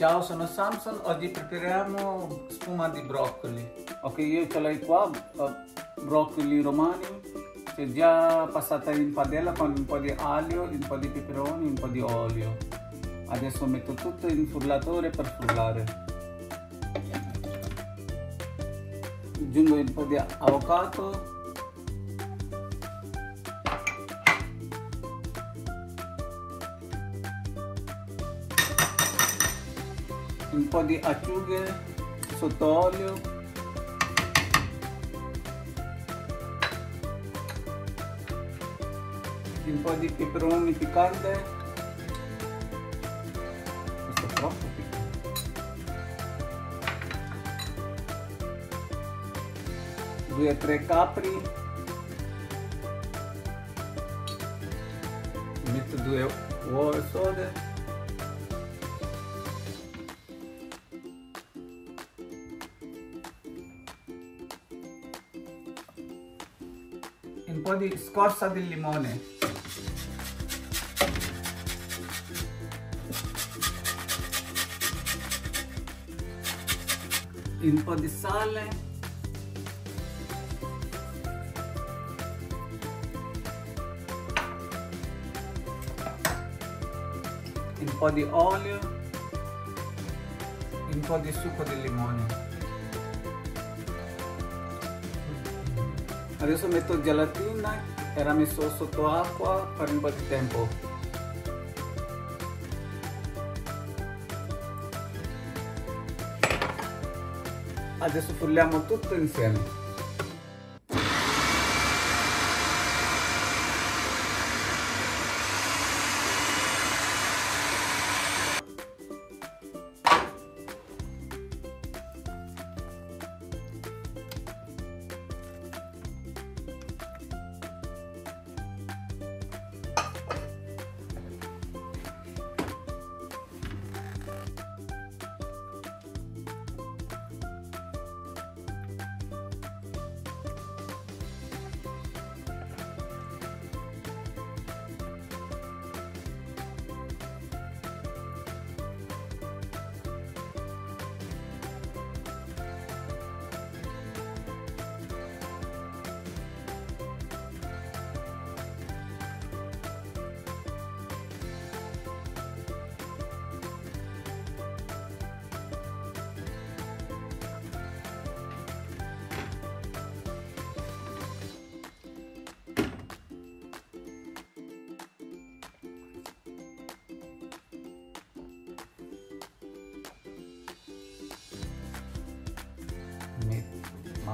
Ciao, sono Samson, oggi prepariamo spuma di broccoli. Ok, io ce l'ho qua, broccoli romani, che è già passata in padella con un po' di aglio, un po' di peperoni, un po' di olio. Adesso metto tutto in frullatore per frullare. Aggiungo un po' di avocado un po' di acciughe sotto olio. Un po' di peperoni piccante. Questo è troppo due o tre capri. Metto due uova sode un po' di scorza di limone. Un po' di sale. Un po' di olio. Un po' di succo di limone adesso metto gelatina era messo sotto acqua per un po' di tempo. Adesso frulliamo tutto insieme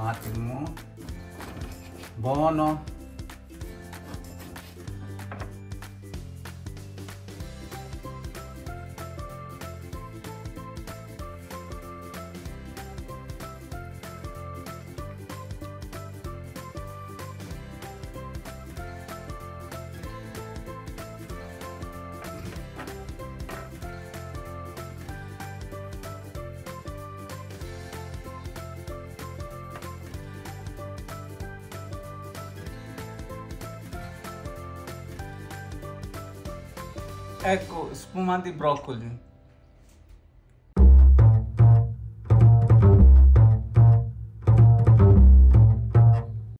attimo buono Ecco, spuma di broccoli.